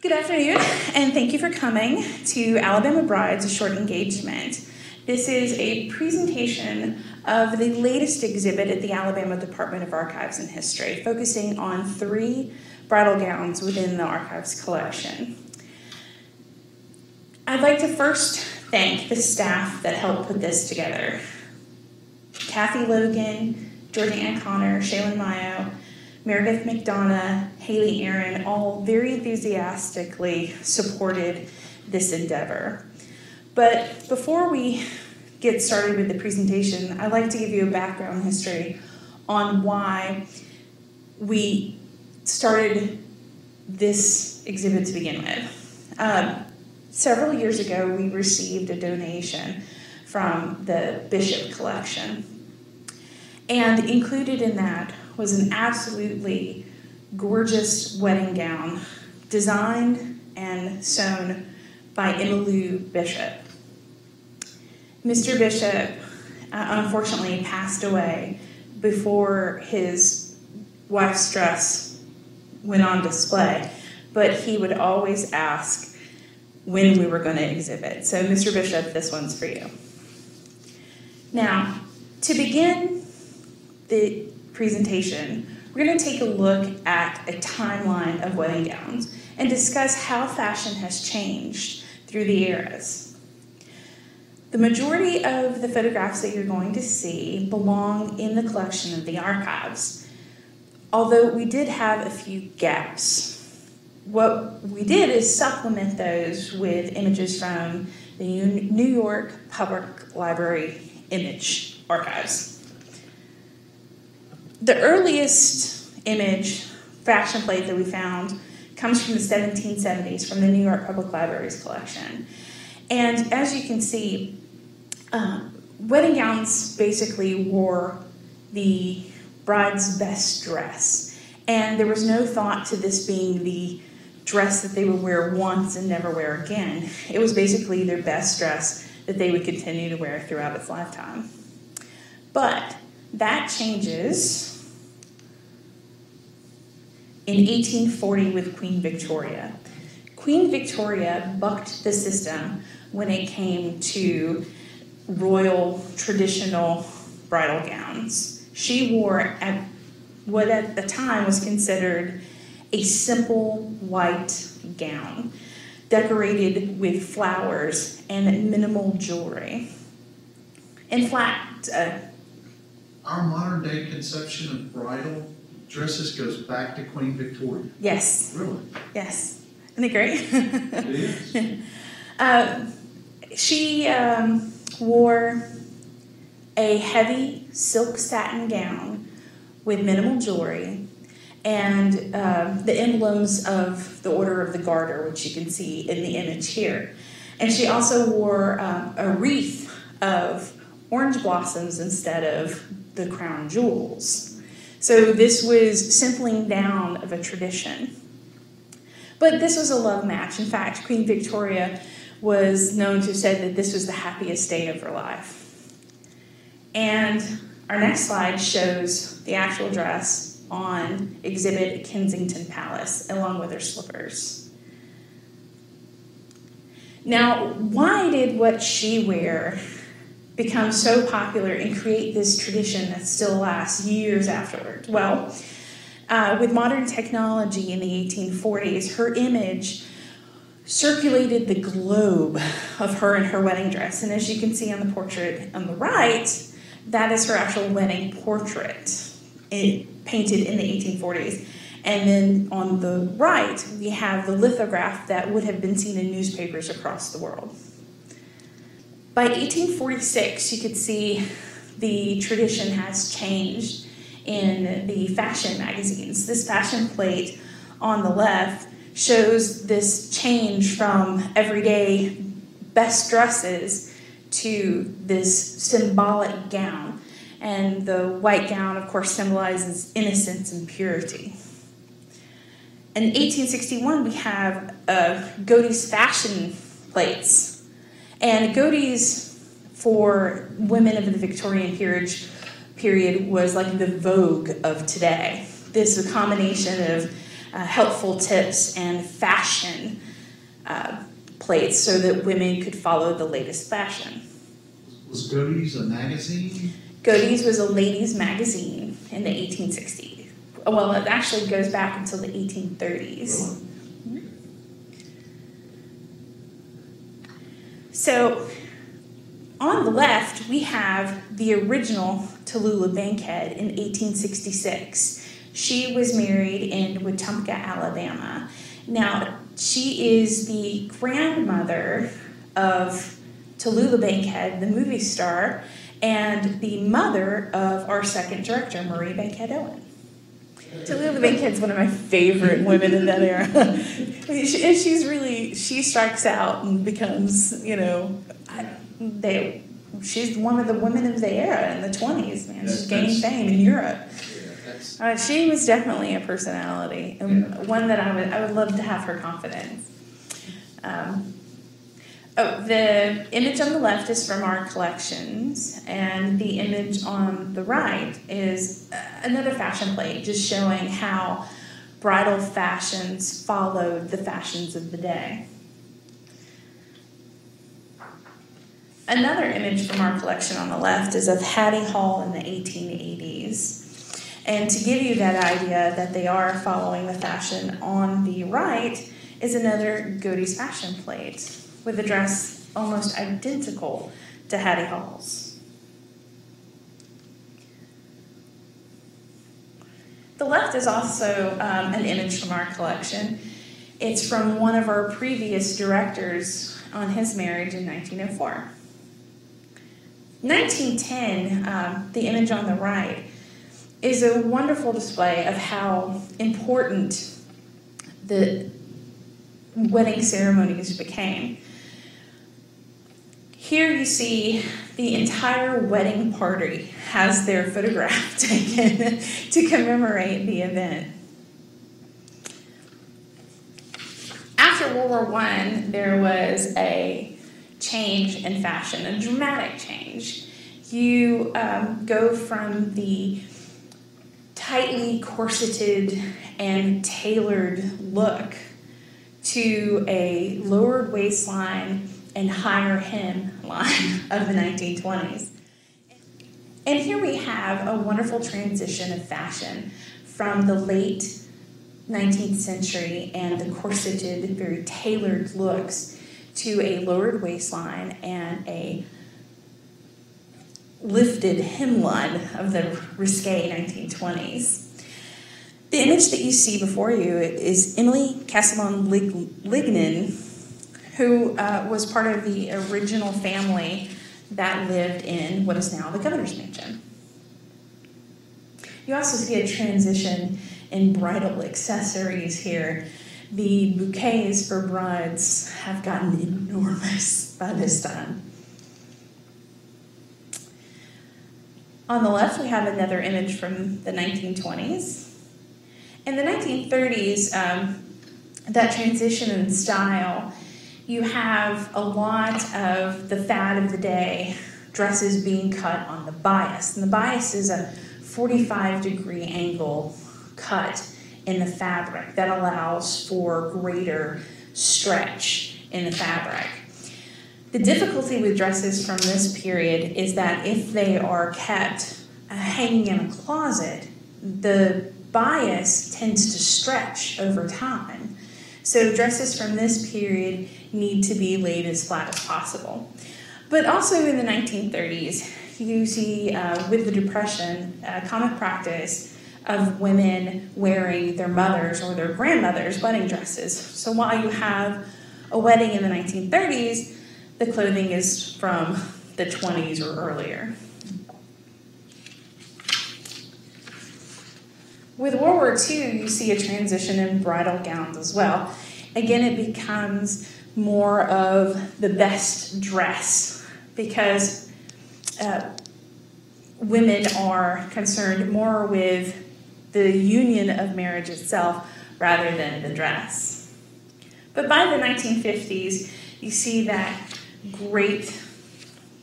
Good afternoon, and thank you for coming to Alabama Brides, a short engagement. This is a presentation of the latest exhibit at the Alabama Department of Archives and History, focusing on three bridal gowns within the archives collection. I'd like to first thank the staff that helped put this together. Kathy Logan, Georgia Connor, Shaylin Mayo, Meredith McDonough, Haley Aaron, all very enthusiastically supported this endeavor. But before we get started with the presentation, I'd like to give you a background history on why we started this exhibit to begin with. Um, several years ago, we received a donation from the Bishop collection. And included in that was an absolutely gorgeous wedding gown designed and sewn by Emmylou Bishop. Mr. Bishop uh, unfortunately passed away before his wife's dress went on display, but he would always ask when we were going to exhibit. So, Mr. Bishop, this one's for you. Now, to begin the presentation, we're going to take a look at a timeline of wedding gowns and discuss how fashion has changed through the eras. The majority of the photographs that you're going to see belong in the collection of the archives, although we did have a few gaps. What we did is supplement those with images from the New York Public Library Image Archives the earliest image fashion plate that we found comes from the 1770s from the New York Public Library's collection. And as you can see, uh, wedding gowns basically wore the bride's best dress. And there was no thought to this being the dress that they would wear once and never wear again. It was basically their best dress that they would continue to wear throughout its lifetime. But that changes in 1840 with Queen Victoria. Queen Victoria bucked the system when it came to royal traditional bridal gowns. She wore at what at the time was considered a simple white gown decorated with flowers and minimal jewelry. In fact, uh, our modern day conception of bridal dresses goes back to Queen Victoria. Yes. Really? Yes. Isn't it great? it is. Uh, she um, wore a heavy silk satin gown with minimal jewelry and uh, the emblems of the Order of the Garter, which you can see in the image here. And she also wore uh, a wreath of orange blossoms instead of the crown jewels. So this was simpling down of a tradition. But this was a love match. In fact, Queen Victoria was known to have said that this was the happiest day of her life. And our next slide shows the actual dress on exhibit at Kensington Palace, along with her slippers. Now, why did what she wear become so popular and create this tradition that still lasts years afterward? Well, uh, with modern technology in the 1840s, her image circulated the globe of her in her wedding dress. And as you can see on the portrait on the right, that is her actual wedding portrait it, painted in the 1840s. And then on the right, we have the lithograph that would have been seen in newspapers across the world. By 1846, you could see the tradition has changed in the fashion magazines. This fashion plate on the left shows this change from everyday best dresses to this symbolic gown. And the white gown, of course, symbolizes innocence and purity. In 1861, we have uh, Godey's fashion plates and Godey's for women of the Victorian period, period was like the vogue of today. This is a combination of uh, helpful tips and fashion uh, plates so that women could follow the latest fashion. Was Godey's a magazine? Godey's was a ladies' magazine in the 1860s. Well, it actually goes back until the 1830s. Really? So, on the left, we have the original Tallulah Bankhead in 1866. She was married in Wetumpka, Alabama. Now, she is the grandmother of Tallulah Bankhead, the movie star, and the mother of our second director, Marie Bankhead Owen. Tallulah Bankhead's one of my favorite women in that era. and she's really, she strikes out and becomes, you know, they, she's one of the women of the era in the 20s, man. She's gaining fame in Europe. Uh, she was definitely a personality, and one that I would I would love to have her confidence. Um, oh, the image on the left is from our collections, and the image on the right is uh, another fashion plate, just showing how bridal fashions followed the fashions of the day. Another image from our collection on the left is of Hattie Hall in the 1880s. And to give you that idea that they are following the fashion on the right is another Godey's fashion plate with a dress almost identical to Hattie Hall's. The left is also um, an image from our collection. It's from one of our previous directors on his marriage in 1904. 1910, um, the image on the right, is a wonderful display of how important the wedding ceremonies became. Here you see the entire wedding party has their photograph taken to commemorate the event. After World War I, there was a change in fashion, a dramatic change. You um, go from the tightly corseted and tailored look to a lowered waistline and higher hem line of the 1920s. And here we have a wonderful transition of fashion from the late 19th century and the corseted, very tailored looks to a lowered waistline and a lifted hemline of the risque 1920s. The image that you see before you is Emily Castellon Ligon, who uh, was part of the original family that lived in what is now the governor's mansion. You also see a transition in bridal accessories here. The bouquets for brides have gotten enormous by this time. On the left, we have another image from the 1920s. In the 1930s, um, that transition in style, you have a lot of the fad of the day dresses being cut on the bias. And the bias is a 45 degree angle cut in the fabric that allows for greater stretch in the fabric. The difficulty with dresses from this period is that if they are kept uh, hanging in a closet, the bias tends to stretch over time. So dresses from this period need to be laid as flat as possible. But also in the 1930s, you see uh, with the Depression a common practice of women wearing their mothers or their grandmothers' wedding dresses. So while you have a wedding in the 1930s, the clothing is from the 20s or earlier. With World War II, you see a transition in bridal gowns as well. Again, it becomes more of the best dress because uh, women are concerned more with the union of marriage itself rather than the dress. But by the 1950s, you see that great,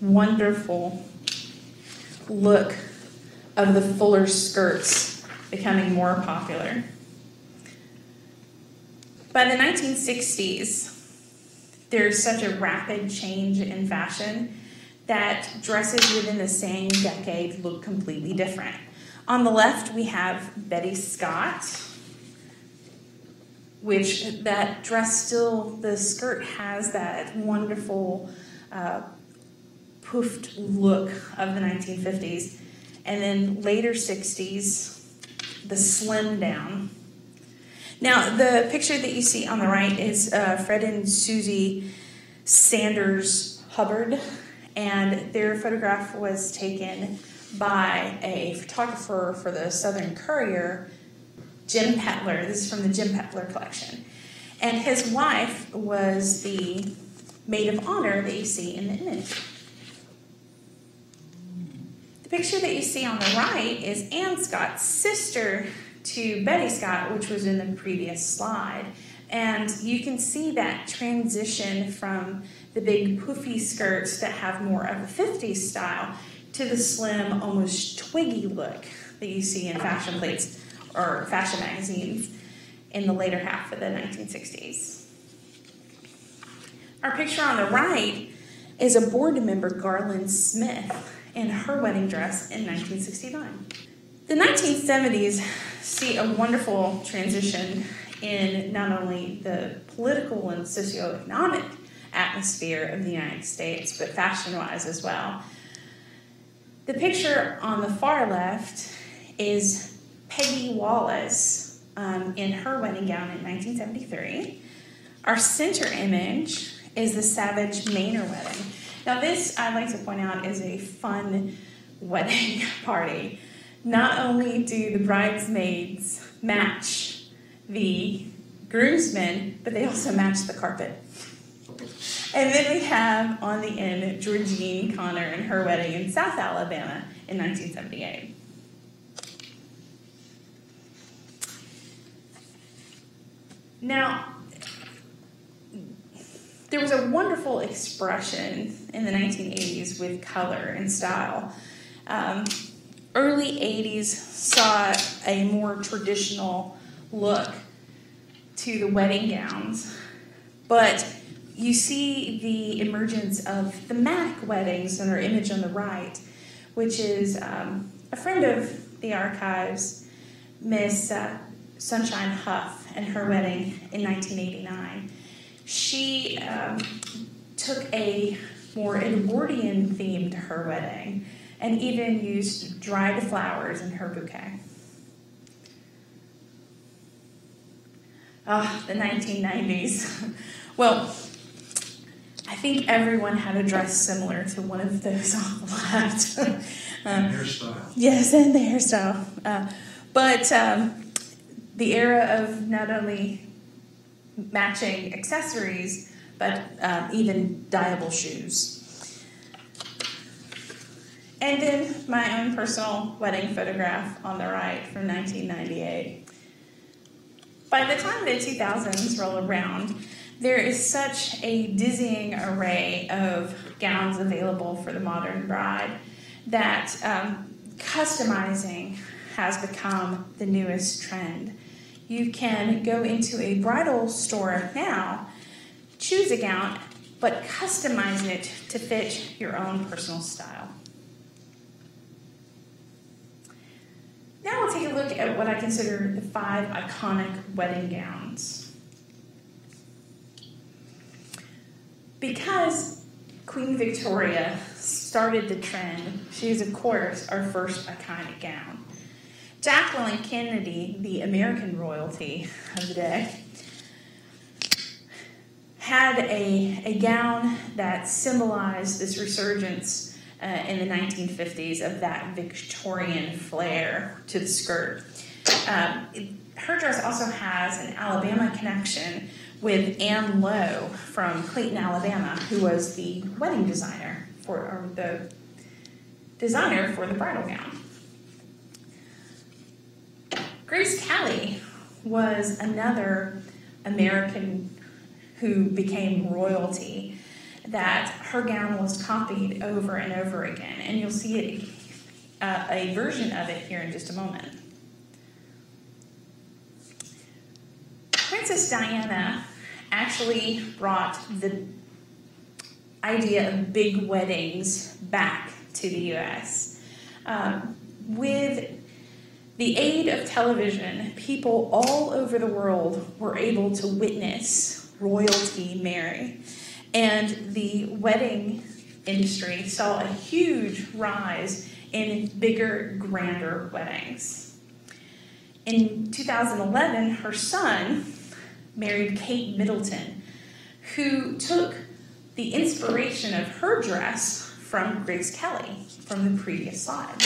wonderful look of the fuller skirts becoming more popular. By the 1960s, there's such a rapid change in fashion that dresses within the same decade look completely different. On the left, we have Betty Scott, which that dress still, the skirt has that wonderful uh, poofed look of the 1950s. And then later 60s, the slim down. Now, the picture that you see on the right is uh, Fred and Susie Sanders Hubbard, and their photograph was taken by a photographer for the Southern Courier, Jim Peppler. This is from the Jim Peppler collection. And his wife was the maid of honor that you see in the image. The picture that you see on the right is Anne Scott's sister to Betty Scott, which was in the previous slide. And you can see that transition from the big poofy skirts that have more of a 50s style to the slim, almost twiggy look that you see in fashion plates or fashion magazines in the later half of the 1960s. Our picture on the right is a board member, Garland Smith, in her wedding dress in 1969. The 1970s see a wonderful transition in not only the political and socioeconomic atmosphere of the United States, but fashion wise as well. The picture on the far left is Peggy Wallace um, in her wedding gown in 1973. Our center image is the Savage Manor wedding. Now, this I'd like to point out is a fun wedding party. Not only do the bridesmaids match the groomsmen, but they also match the carpet. And then we have on the end Georgine Connor and her wedding in South Alabama in 1978. Now, there was a wonderful expression in the 1980s with color and style. Um, early 80s saw a more traditional look to the wedding gowns, but you see the emergence of thematic weddings in our image on the right, which is um, a friend of the archives, Miss uh, Sunshine Huff, and her wedding in 1989 she um, took a more Edwardian theme to her wedding and even used dried flowers in her bouquet. Ah, oh, the 1990s. well, I think everyone had a dress similar to one of those on the left. um, hairstyle. Yes, and the hairstyle. Uh, but um, the era of not only matching accessories, but um, even dyeable shoes. And then my own personal wedding photograph on the right from 1998. By the time the 2000s roll around, there is such a dizzying array of gowns available for the modern bride that um, customizing has become the newest trend you can go into a bridal store now, choose a gown, but customize it to fit your own personal style. Now we'll take a look at what I consider the five iconic wedding gowns. Because Queen Victoria started the trend, she is, of course, our first iconic gown. Jacqueline Kennedy, the American royalty of the day, had a, a gown that symbolized this resurgence uh, in the 1950s of that Victorian flair to the skirt. Um, it, her dress also has an Alabama connection with Ann Lowe from Clayton, Alabama, who was the wedding designer for, or the designer for the bridal gown. Grace Kelly was another American who became royalty that her gown was copied over and over again. And you'll see it, uh, a version of it here in just a moment. Princess Diana actually brought the idea of big weddings back to the US. Um, with the aid of television, people all over the world were able to witness royalty marry. And the wedding industry saw a huge rise in bigger, grander weddings. In 2011, her son married Kate Middleton, who took the inspiration of her dress from Grace Kelly from the previous slide.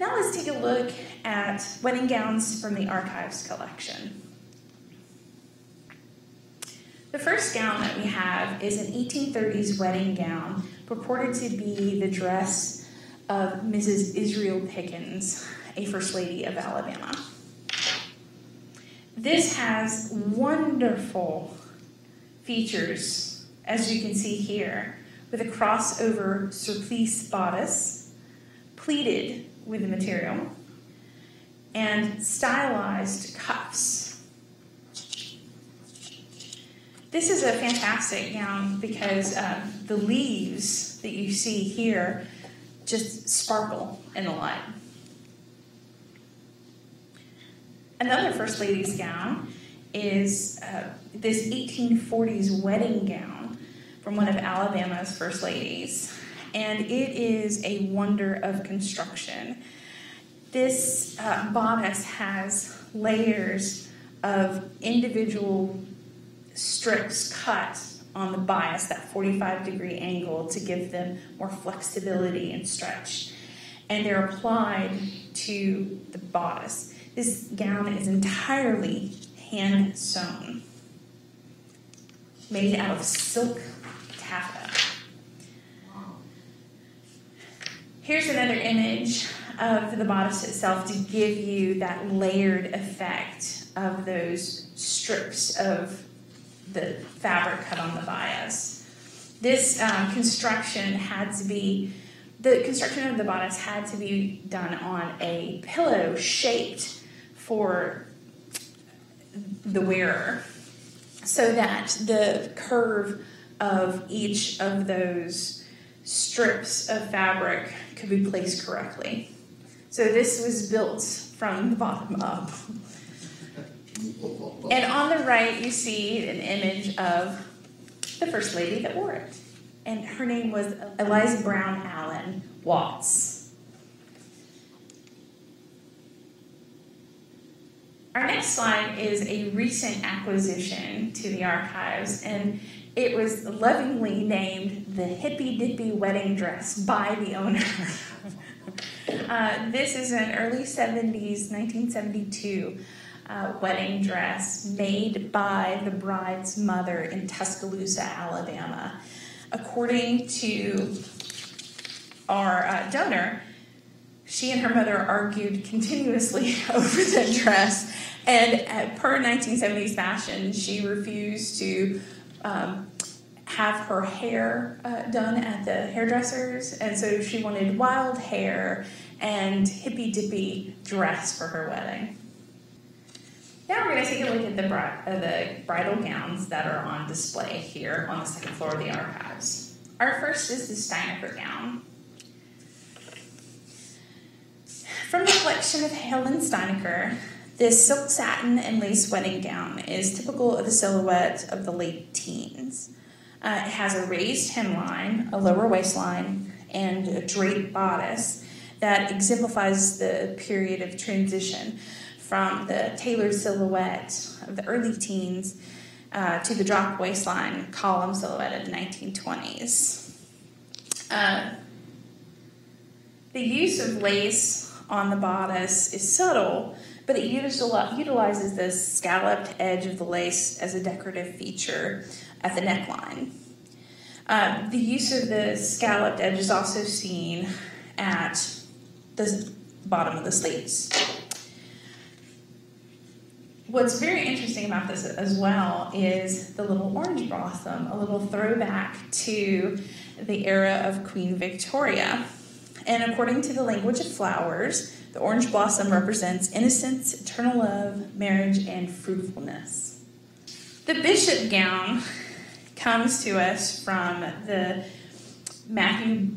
Now let's take a look at wedding gowns from the Archives collection. The first gown that we have is an 1830s wedding gown purported to be the dress of Mrs. Israel Pickens, a First Lady of Alabama. This has wonderful features, as you can see here, with a crossover surplice bodice, pleated with the material, and stylized cuffs. This is a fantastic gown because uh, the leaves that you see here just sparkle in the light. Another First Lady's gown is uh, this 1840s wedding gown from one of Alabama's First Ladies. And it is a wonder of construction. This uh, bodice has layers of individual strips cut on the bias, that 45 degree angle, to give them more flexibility and stretch. And they're applied to the bodice. This gown is entirely hand sewn, made out of silk taffeta. Here's another image of the bodice itself to give you that layered effect of those strips of the fabric cut on the bias. This um, construction had to be, the construction of the bodice had to be done on a pillow shaped for the wearer so that the curve of each of those strips of fabric could be placed correctly. So this was built from the bottom up. And on the right, you see an image of the first lady that wore it. And her name was Eliza Brown Allen Watts. Our next slide is a recent acquisition to the archives, and it was lovingly named the Hippy Dippy Wedding Dress by the owner. uh, this is an early 70s, 1972 uh, wedding dress made by the bride's mother in Tuscaloosa, Alabama. According to our uh, donor, she and her mother argued continuously over the dress and per 1970s fashion, she refused to um, have her hair uh, done at the hairdressers, and so she wanted wild hair and hippy dippy dress for her wedding. Now we're going to take a look at the, bri- uh, the bridal gowns that are on display here on the second floor of the archives. Our first is the Steinecker gown. From the collection of Helen Steinecker, this silk satin and lace wedding gown is typical of the silhouette of the late teens. Uh, it has a raised hemline, a lower waistline, and a draped bodice that exemplifies the period of transition from the tailored silhouette of the early teens uh, to the drop waistline column silhouette of the 1920s. Uh, the use of lace on the bodice is subtle but it utilizes the scalloped edge of the lace as a decorative feature at the neckline. Um, the use of the scalloped edge is also seen at the bottom of the sleeves. What's very interesting about this as well is the little orange blossom, a little throwback to the era of Queen Victoria. And according to the language of flowers, the orange blossom represents innocence, eternal love, marriage, and fruitfulness. The bishop gown comes to us from the Matthew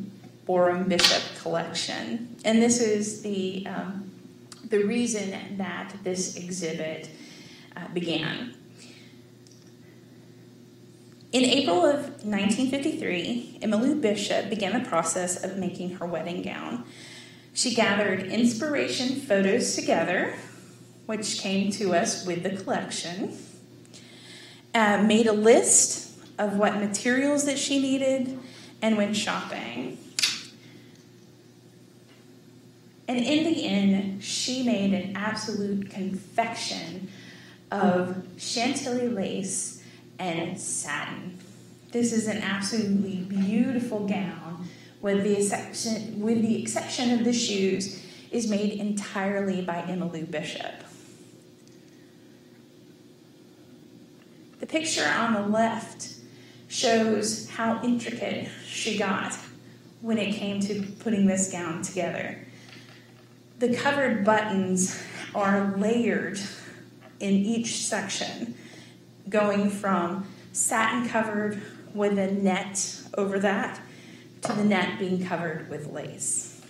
Borum Bishop collection. And this is the, um, the reason that this exhibit uh, began. In April of 1953, Emmylou Bishop began the process of making her wedding gown. She gathered inspiration photos together, which came to us with the collection, uh, made a list of what materials that she needed, and went shopping. And in the end, she made an absolute confection of Chantilly lace and satin. This is an absolutely beautiful gown with the exception, with the exception of the shoes, is made entirely by Emmylou Bishop. The picture on the left shows how intricate she got when it came to putting this gown together. The covered buttons are layered in each section going from satin covered with a net over that to the net being covered with lace.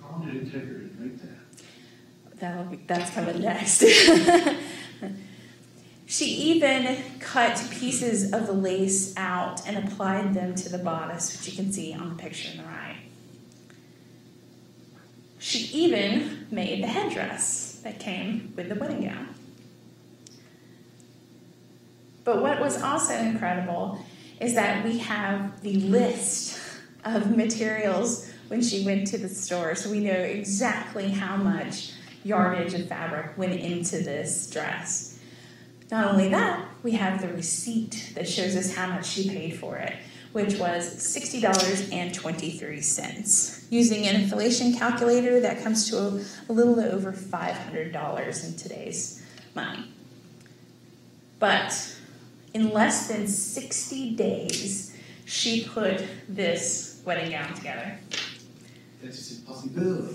How long did it take her to make that? That'll be, that's coming next. she even cut pieces of the lace out and applied them to the bodice, which you can see on the picture on the right. She even made the headdress that came with the wedding gown. But what was also incredible is that we have the list of materials when she went to the store, so we know exactly how much yardage of fabric went into this dress. Not only that, we have the receipt that shows us how much she paid for it, which was $60.23. Using an inflation calculator, that comes to a, a little over $500 in today's money. But in less than 60 days, she put this wedding gown together. It's impossible.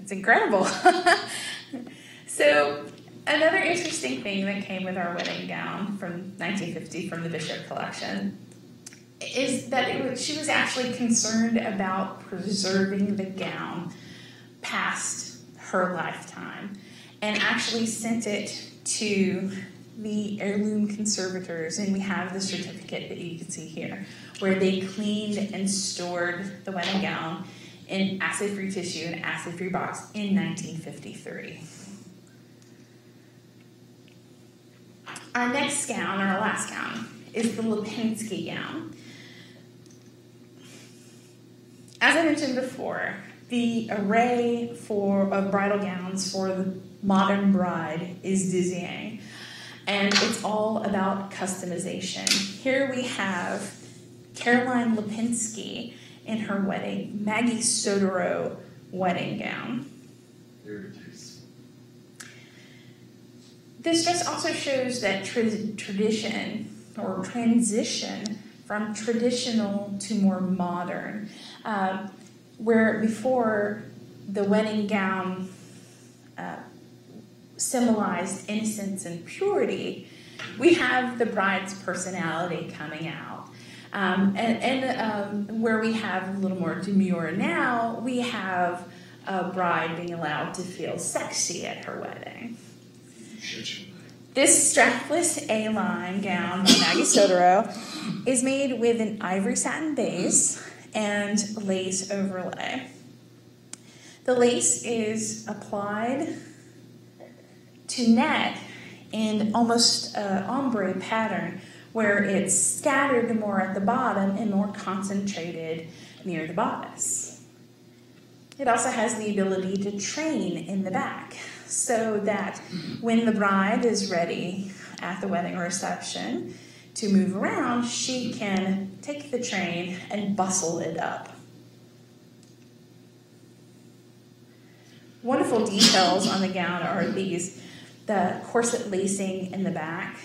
It's incredible. so, another interesting thing that came with our wedding gown from 1950 from the Bishop collection is that it was, she was actually concerned about preserving the gown past her lifetime and actually sent it to the heirloom conservators, and we have the certificate that you can see here, where they cleaned and stored the wedding gown in acid free tissue and acid free box in 1953. Our next gown, our last gown, is the Lipinski gown. As I mentioned before, the array for of bridal gowns for the modern bride is dizzying and it's all about customization. Here we have Caroline Lipinski in her wedding, Maggie Sottero wedding gown. There it is. This dress also shows that tra- tradition or transition from traditional to more modern, uh, where before the wedding gown symbolized innocence and purity, we have the bride's personality coming out. Um, and and um, where we have a little more demure now, we have a bride being allowed to feel sexy at her wedding. This strapless A-line gown by Maggie Sottero is made with an ivory satin base and lace overlay. The lace is applied to net in almost an ombre pattern where it's scattered more at the bottom and more concentrated near the bodice. It also has the ability to train in the back so that when the bride is ready at the wedding reception to move around, she can take the train and bustle it up. Wonderful details on the gown are these the corset lacing in the back,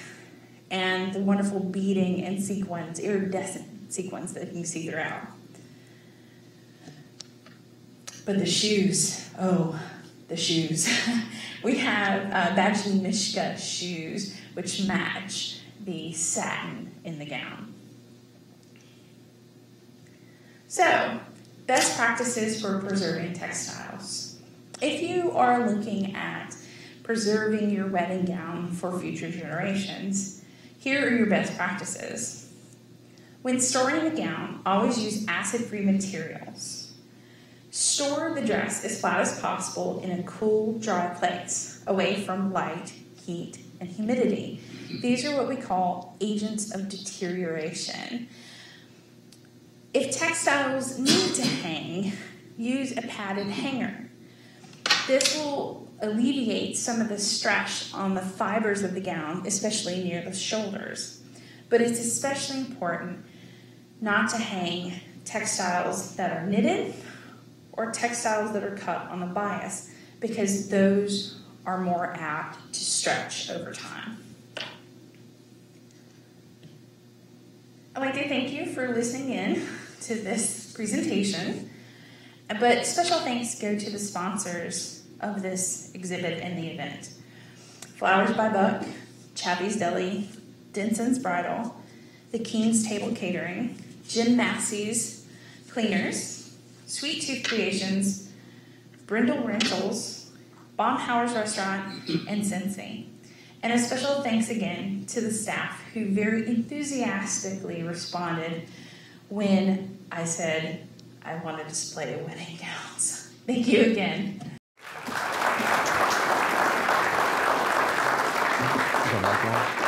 and the wonderful beading and sequins, iridescent sequins that you can see throughout. But the shoes, oh, the shoes. we have uh, Mischka shoes, which match the satin in the gown. So, best practices for preserving textiles. If you are looking at preserving your wedding gown for future generations, here are your best practices. When storing the gown, always use acid free materials. Store the dress as flat as possible in a cool, dry place, away from light, heat, and humidity. These are what we call agents of deterioration. If textiles need to hang, use a padded hanger. This will alleviate some of the stress on the fibers of the gown, especially near the shoulders. But it's especially important not to hang textiles that are knitted or textiles that are cut on the bias because those are more apt to stretch over time. I'd like to thank you for listening in to this presentation, but special thanks go to the sponsors of this exhibit and the event. Flowers by Buck, Chappie's Deli, Denson's Bridal, the King's Table Catering, Jim Massey's Cleaners, Sweet Tooth Creations, Brindle Rentals, Baumhower's Restaurant, and Sensei. And a special thanks again to the staff who very enthusiastically responded when I said I want to display wedding gowns. Thank you again. Is